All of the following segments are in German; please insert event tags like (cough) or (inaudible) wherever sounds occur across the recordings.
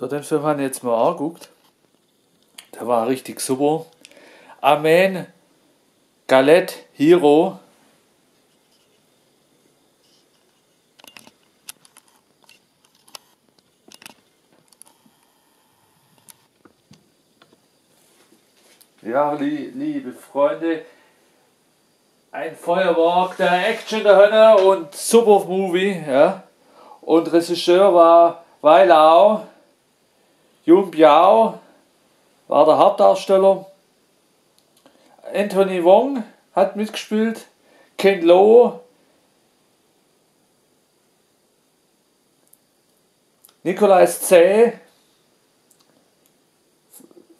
So, den Film habe ich jetzt mal angeguckt. Der war richtig super. Amen, Galette, Hero. Ja, liebe Freunde, ein Feuerwerk der Action der Hölle und super Movie, ja. Und Regisseur war Wei Jung Biao war der Hauptdarsteller. Anthony Wong hat mitgespielt, Ken Lo, Nicolas C.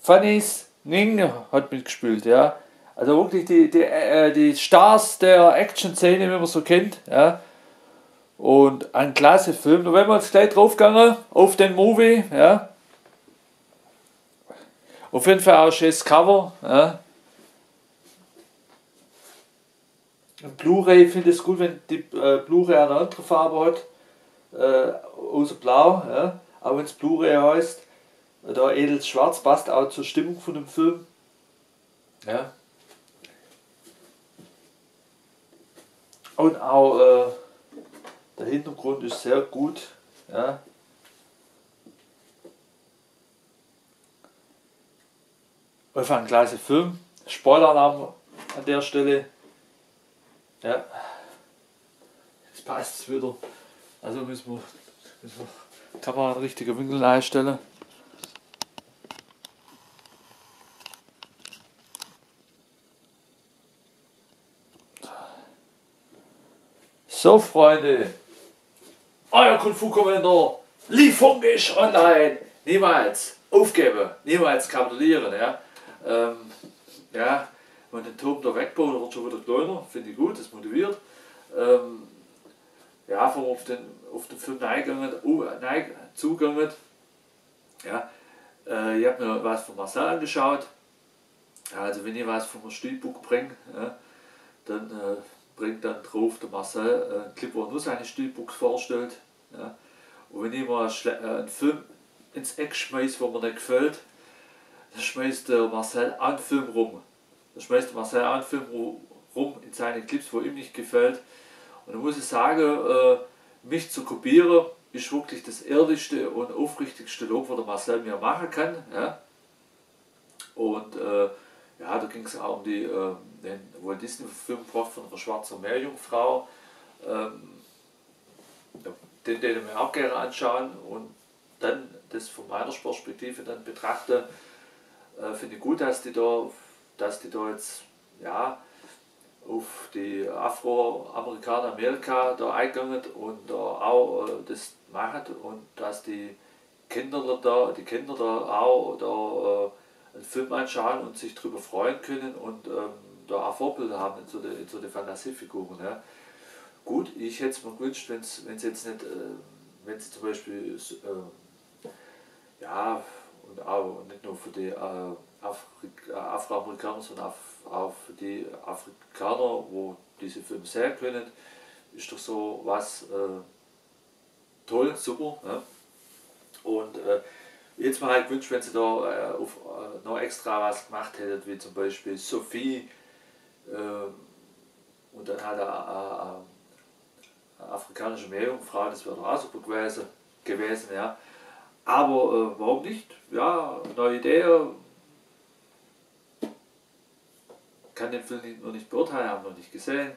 Fanny's Ning hat mitgespielt, ja. Also wirklich die, die, äh, die Stars der Action-Szene, wie man so kennt, ja. Und ein klasse Film. Und wenn wir jetzt gleich draufgegangen auf den Movie, ja. Auf jeden Fall auch ein schönes Cover, ja. Blu-ray finde ich es gut, wenn die äh, Blu-ray eine andere Farbe hat, äh, außer blau, ja. Aber wenn es Blu-ray heißt, da edles Schwarz passt auch zur Stimmung von dem Film. Ja. Und auch äh, der Hintergrund ist sehr gut. Ja. Einfach ein klasse Film. Spoiler an der Stelle. Ja. Jetzt passt es wieder. Also müssen wir, müssen wir Kamera in richtiger Winkel einstellen. So, Freunde, euer Kung Fu Lieferung ist online. Niemals aufgeben, niemals kapitulieren. Ja, ähm, ja wenn den Turm da wegbauen, wird schon wieder kleiner, finde ich gut, das motiviert. Ähm, ja, vom auf den, auf den Film neigegangen, uh, neig, zugegangen. Ja, äh, ich habe mir was von Marcel angeschaut. Ja, also wenn ihr was vom Stilbuch bringt, ja, dann äh, bringt dann drauf der Marcel äh, einen Clip, wo er nur seine Stilbox vorstellt. Ja. Und wenn ich mal äh, einen Film ins Eck schmeiße, wo mir nicht gefällt, dann schmeißt der Marcel einen Film rum. Dann schmeißt Marcel einen Film rum in seine Clips, wo ihm nicht gefällt. Und da muss ich sagen, äh, mich zu kopieren, ist wirklich das ehrlichste und aufrichtigste Lob, was der Marcel mir machen kann. Ja. Und äh, ja, da ging es auch um die, äh, den Walt Disney-Film von einer schwarzen Meerjungfrau. Ähm, den, den ich mir auch gerne anschauen und dann das von meiner Perspektive dann betrachte, äh, finde ich gut, dass die da, dass die da jetzt ja, auf die Afroamerikaner Amerika da eingegangen und da auch äh, das machen und dass die Kinder da, die Kinder da auch da äh, einen Film anschauen und sich darüber freuen können und ähm, da auch Vorbilder haben in so den so die Fantasiefiguren. Ja. Gut, ich hätte es mir gewünscht, wenn es jetzt nicht, äh, wenn sie zum Beispiel, äh, ja, nicht nur für die äh, Afrik Afroamerikaner, sondern auch, für die Afrikaner, wo diese Filme sehr können, ist doch so was äh, toll, super. Ja. Und äh, Jetzt mal halt gewünscht, wenn sie da äh, auf, äh, noch extra was gemacht hätten, wie zum Beispiel Sophie äh, und dann halt eine, eine afrikanische Meerjungfrau, das wäre doch auch super gewesen, gewesen ja. Aber äh, warum nicht? Ja, neue Idee. Kann den Film noch nicht beurteilen, haben noch nicht gesehen.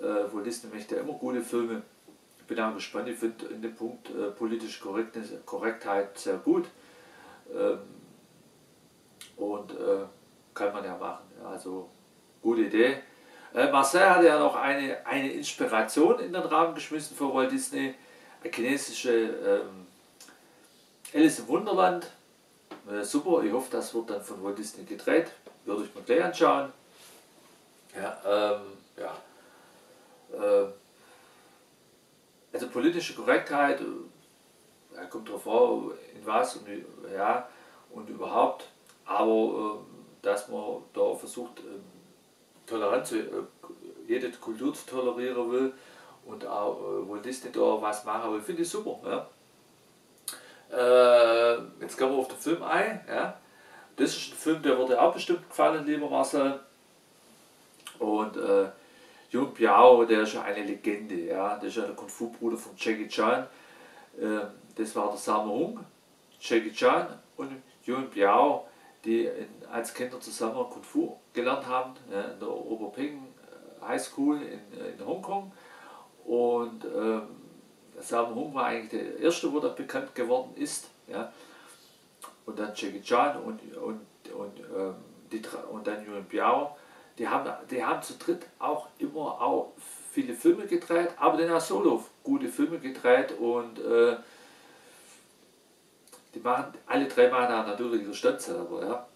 Äh, Walt Disney möchte immer gute Filme bin auch gespannt, ich finde in dem Punkt äh, politische Korrektnis, Korrektheit sehr gut. Ähm, und äh, kann man ja machen. Also gute Idee. Äh, Marcel hatte ja noch eine, eine Inspiration in den Rahmen geschmissen für Walt Disney. Eine chinesische ähm, Alice im Wunderland. Äh, super, ich hoffe, das wird dann von Walt Disney gedreht. Würde ich mir gleich anschauen. Ja, ähm, ja. Äh, also politische Korrektheit, äh, kommt darauf an, in was und ja und überhaupt, aber äh, dass man da versucht, äh, tolerant zu, äh, jede Kultur zu tolerieren will und auch äh, Walt Disney da was machen will, finde ich super. Ja. Äh, jetzt kommen wir auf den Film ein. Ja. Das ist ein Film, der würde auch bestimmt gefallen, lieber Marcel. Und äh, Jung Biao, der ist ja eine Legende. Ja. Der ist ja der Kung-Fu-Bruder von Jackie Chan. Äh, das war der Sammo Hung, Jackie Chan und Jung Biao, die in, als Kinder zusammen Kung Fu gelernt haben, ja, in der Oberping äh, High School in, in Hongkong. Und ähm, Sam Hung war eigentlich der erste, wo da bekannt geworden ist. Ja. Und dann Jackie Chan und, und, und, ähm, die, und dann Yuen Biao. Die haben, die haben zu dritt auch immer auch viele Filme gedreht, aber dann solo gute Filme gedreht und äh, die machen, alle drei machen natürlich ihre Stand selber. Ja.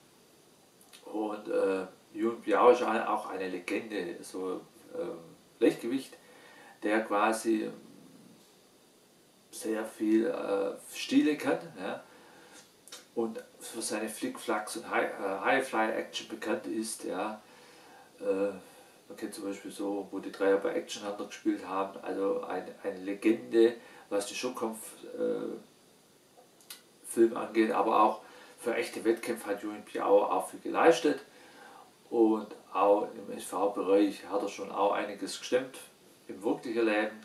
Und äh, Yuen Biao ist auch eine Legende, so ähm, Leichtgewicht, der quasi sehr viel äh, Stile kann ja, und für seine Flickflacks und äh, High-Fly-Action bekannt ist. Ja. Äh, man kennt zum Beispiel so, wo die Dreier bei Action Hunter gespielt haben, also eine, eine Legende, was die Showkampf-Filme äh, angeht, aber auch für echte Wettkämpfe hat Julian Piao auch viel geleistet und auch im SV-Bereich hat er schon auch einiges gestemmt im wirklichen Leben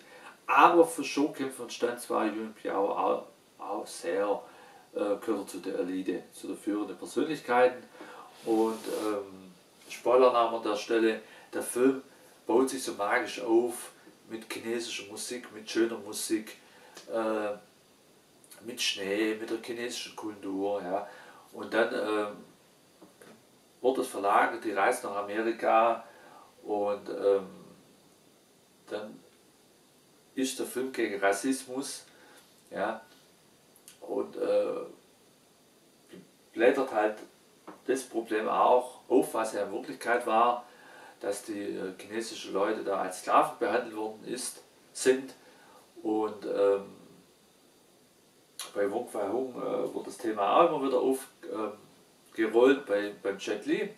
aber für Showkämpfe und stand zwar Yun Piao auch, auch sehr, gehört zu der Elite, zu den führenden Persönlichkeiten. Und ähm, Spoilername an der Stelle, der Film baut sich so magisch auf mit chinesischer Musik, mit schöner Musik, äh, mit Schnee, mit der chinesischen Kultur. Ja. Und dann ähm, wird es verlagert, die Reise nach Amerika und ähm, ist der Film gegen Rassismus. Ja, und äh, blättert halt das Problem auch auf, was ja in Wirklichkeit war, dass die äh, chinesischen Leute da als Sklaven behandelt worden ist, sind. Und ähm, bei Wong Fai Hung äh, wird das Thema auch immer wieder aufgerollt ähm, bei, beim Jet Li.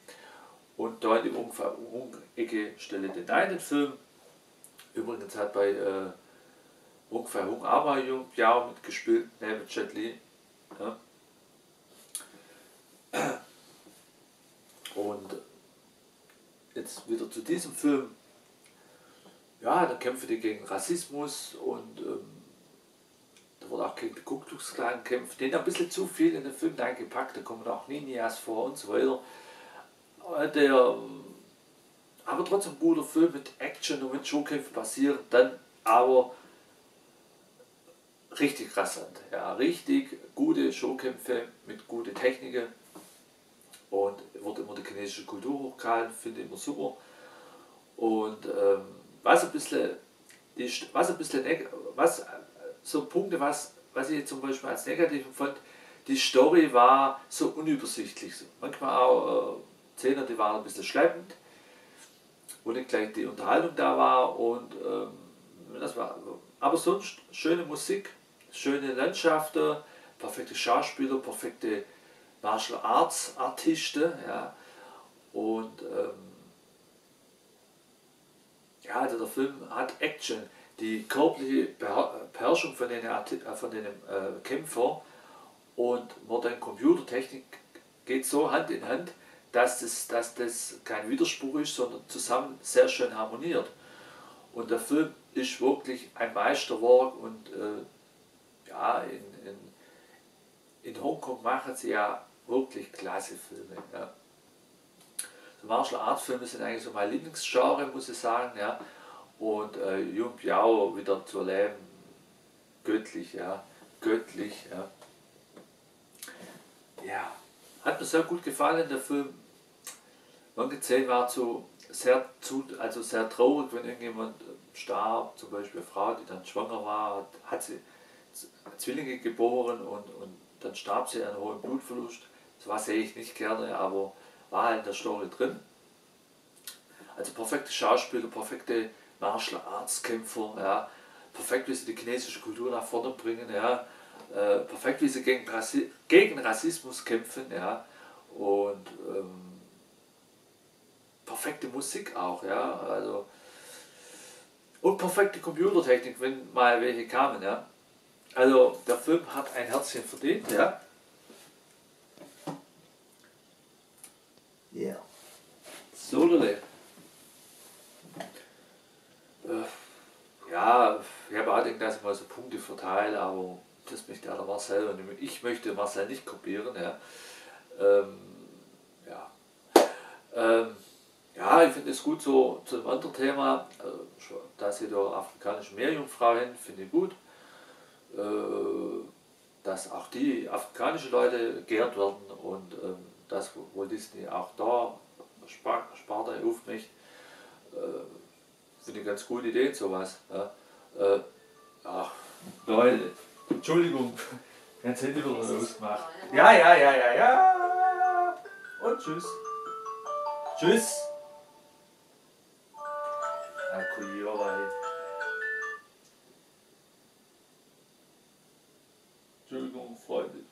Und da in die Wong Fai Hung-Ecke stelle den einen Film. Übrigens hat bei äh, Wong Fei Hung aber Jung Biao mitgespielt, neben Jet Li. Ja. Und jetzt wieder zu diesem Film. Ja, da kämpfen die gegen Rassismus und ähm, da wird auch gegen die Ku Klux Klan gekämpft. Den ein bisschen zu viel in den Film eingepackt, da kommen auch Ninjas vor und so weiter. Der, ähm, aber trotzdem ein guter Film mit Action und mit Showkämpfen passiert, dann aber richtig rasant. Ja, richtig gute Showkämpfe mit guten Techniken und wird immer die chinesische Kultur hochgehalten, finde ich immer super. Und ähm, was ein bisschen, die, was ein bisschen, was so Punkte, was, was ich zum Beispiel als negativ fand, die Story war so unübersichtlich. Manchmal auch äh, Szenen, die waren ein bisschen schleppend, wo nicht gleich die Unterhaltung da war und ähm, das war, aber sonst schöne Musik, schöne Landschaften, perfekte Schauspieler, perfekte Martial Arts Artisten. Ja. Und ähm, ja, also der Film hat Action. Die körperliche Beherrschung von den, äh, von den äh, Kämpfern und moderne Computertechnik geht so Hand in Hand, dass das, dass das kein Widerspruch ist, sondern zusammen sehr schön harmoniert. Und der Film ist wirklich ein Meisterwerk und äh, ja, in, in, in Hongkong machen sie ja wirklich klasse Filme. Ja. So Martial Arts Filme sind eigentlich so mein Lieblingsgenre, muss ich sagen. Ja. Und äh, Jung Piao wieder zu erleben, göttlich, ja, göttlich. Ja. ja, hat mir sehr gut gefallen, der Film. Manche Szenen war so sehr, zu, also sehr traurig, wenn irgendjemand starb, zum Beispiel eine Frau, die dann schwanger war, hat sie Zwillinge geboren und, und dann starb sie an hohem Blutverlust. Das sehe ich nicht gerne, aber war halt in der Story drin. Also perfekte Schauspieler, perfekte Martial Arts Kämpfer, ja, perfekt wie sie die chinesische Kultur nach vorne bringen, ja, äh, perfekt wie sie gegen, Rassi gegen Rassismus kämpfen, ja, und ähm, perfekte Musik auch, ja, also und perfekte Computertechnik, wenn mal welche kamen, ja. Also der Film hat ein Herzchen verdient, ja. Ja. So, Leute. Äh, ja, ich habe dass ich mal so Punkte verteile, aber das möchte der Marcel und ich möchte Marcel nicht kopieren. Ja, ähm, ja. Ähm, ja ich finde es gut so zu einem anderen Thema, äh, dass hier der afrikanische Meerjungfrau hin, finde ich gut. Äh, dass auch die afrikanischen Leute geehrt werden und ähm, dass Walt Disney auch da Sparte aufmacht. Äh, finde ich ganz gute Idee, sowas. Ja. Äh, ach, Leute, Entschuldigung, (laughs) jetzt hätte ich wieder losgemacht. Ja, ja, ja, ja, ja. Und tschüss. Tschüss. Akkuiererei. Entschuldigung, Freunde.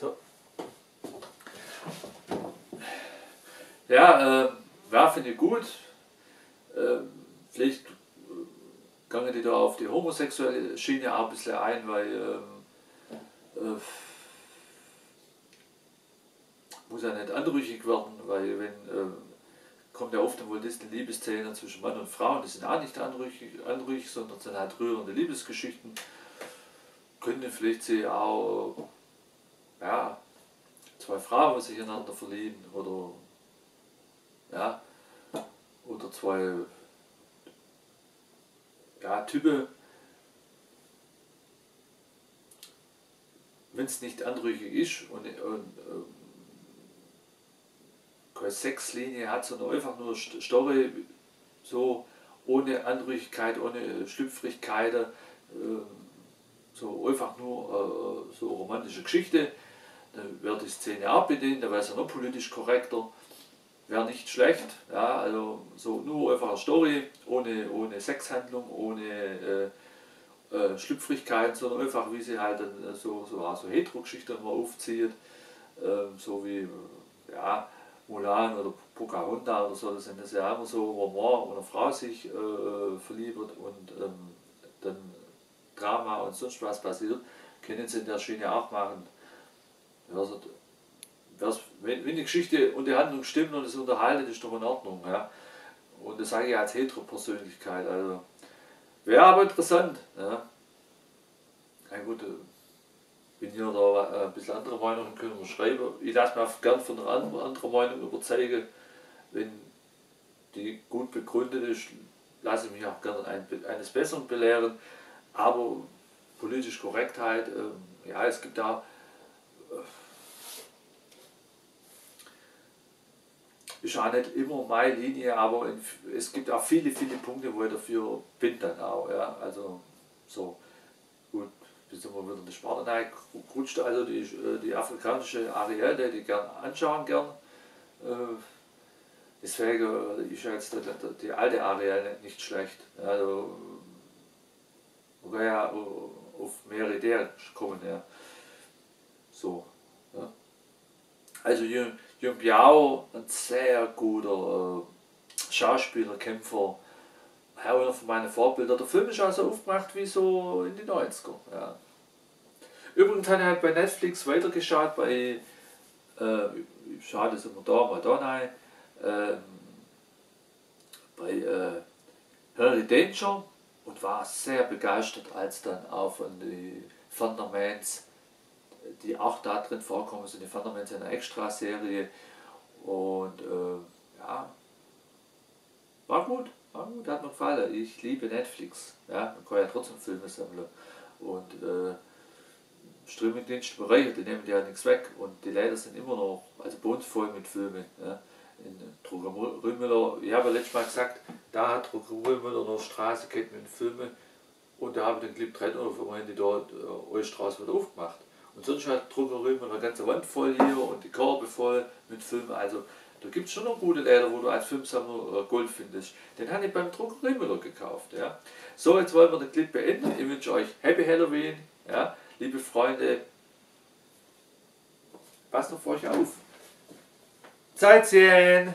So. Ja, äh, war finde ich gut. Äh, vielleicht gange die da auf die homosexuelle Schiene auch ein bisschen ein, weil ähm, äh, muss ja nicht anrüchig werden, weil wenn äh, kommt ja oft wohl diese Liebesszenen zwischen Mann und Frau und die sind auch nicht anrüchig, anrüchig sondern sind halt rührende Liebesgeschichten. Könnten vielleicht sie auch ja, zwei Frauen sich einander verlieben oder ja, oder zwei ja, Typen, wenn es nicht anrüchig ist und, und ähm, keine Sexlinie hat, sondern einfach nur Story, so ohne Anrüchigkeit, ohne Schlüpfrigkeit, äh, so einfach nur äh, so romantische Geschichte. Dann wird die Szene abbedient, dann wäre es ja noch politisch korrekter wäre nicht schlecht. Ja, also so nur einfach eine Story, ohne, ohne Sexhandlung, ohne äh, äh, Schlüpfrigkeit, sondern einfach wie sie halt dann so, so, so Hetero-Geschichten immer aufzieht, äh, so wie ja, Mulan oder Pocahontas oder so, das sind das ja immer so, wo und eine Frau sich äh, verliebt und ähm, dann Drama und sonst was passiert, können sie in der Schiene auch machen. Also, wenn, wenn die Geschichte und die Handlung stimmen und es unterhaltet, ist doch in Ordnung. Ja? Und das sage ich als Hetero-Persönlichkeit. Also, wäre aber interessant. Ja? Na gut, wenn äh, ihr da ein bisschen andere Meinungen können wir schreiben. Ich lasse mich gern von einer anderen Meinung überzeugen. Wenn die gut begründet ist, lasse ich mich auch gerne eines Besseren belehren. Aber politische Korrektheit, äh, ja, es gibt da ist auch nicht immer meine Linie, aber in, es gibt auch viele, viele Punkte, wo ich dafür bin dann auch. Ja. Also so gut, bis wir wieder in die Sparte gerutscht, also die, äh, die afrikanische Ariel, die ich gerne anschauen gern. Äh, deswegen ist jetzt die, die alte Ariel nicht schlecht. Also man ja auf mehrere Ideen kommen. Ja. So. Ja. Also Jung Biao, ein sehr guter äh, Schauspieler, Kämpfer, einer von meinen Vorbildern. Der Film ist also aufgemacht wie so in die 90er. Ja. Übrigens hat er halt bei Netflix weitergeschaut bei, äh, schade sind wir da, Madonna, äh, bei äh, Harry Danger und war sehr begeistert, als dann auch von den Thundermans die auch da drin vorkommen, sind die Thundermans in einer Extra-Serie. Und äh, ja, war gut, war gut, hat mir gefallen. Ich liebe Netflix. Ja, man kann ja trotzdem Filme sammeln. Und äh, Streamingdienst bereichert, die nehmen ja nichts weg. Und die Leute sind immer noch, also bei uns voll mit Filmen. Ja. In Drucker Rümmler, ich habe ja letztes Mal gesagt, da hat Drucker Rümmler noch Straße kennt mit Filmen. Und da habe ich den Clip drin auf dem Handy dort äh, Eustraße wieder aufgemacht. Und sonst hat Druckerei eine ganze Wand voll hier und die Körbe voll mit Filmen. Also da gibt es schon noch gute Läder, wo du als Filmsammler äh, Gold findest. Den habe ich beim Druckerei gekauft. Ja. So, jetzt wollen wir den Clip beenden. Ich wünsche euch Happy Halloween. Ja. Liebe Freunde, passt auf euch auf. Zeit sehen!